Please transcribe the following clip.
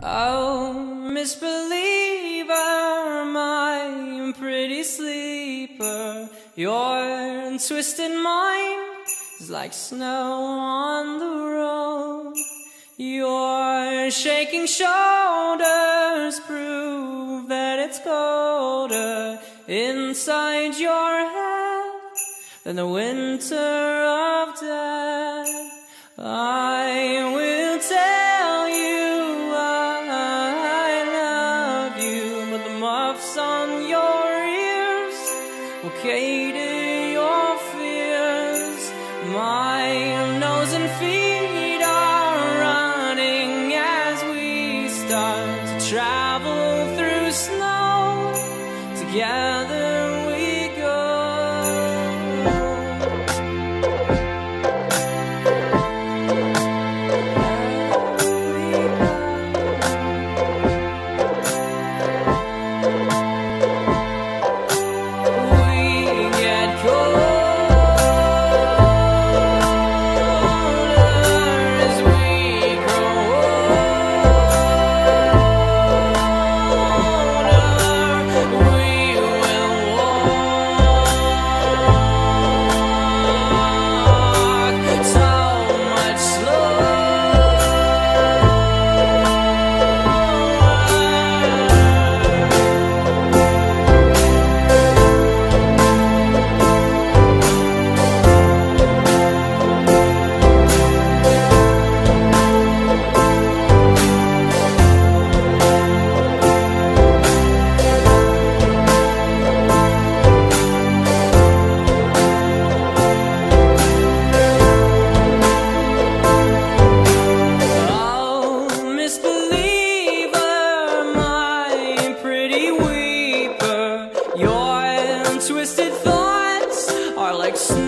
Oh, misbeliever, my pretty sleeper, your twisted mind is like snow on the road. Your shaking shoulders prove that it's colder inside your head than the winter of death. Will cater your fears. My nose and feet are running as we start to travel through snow. Together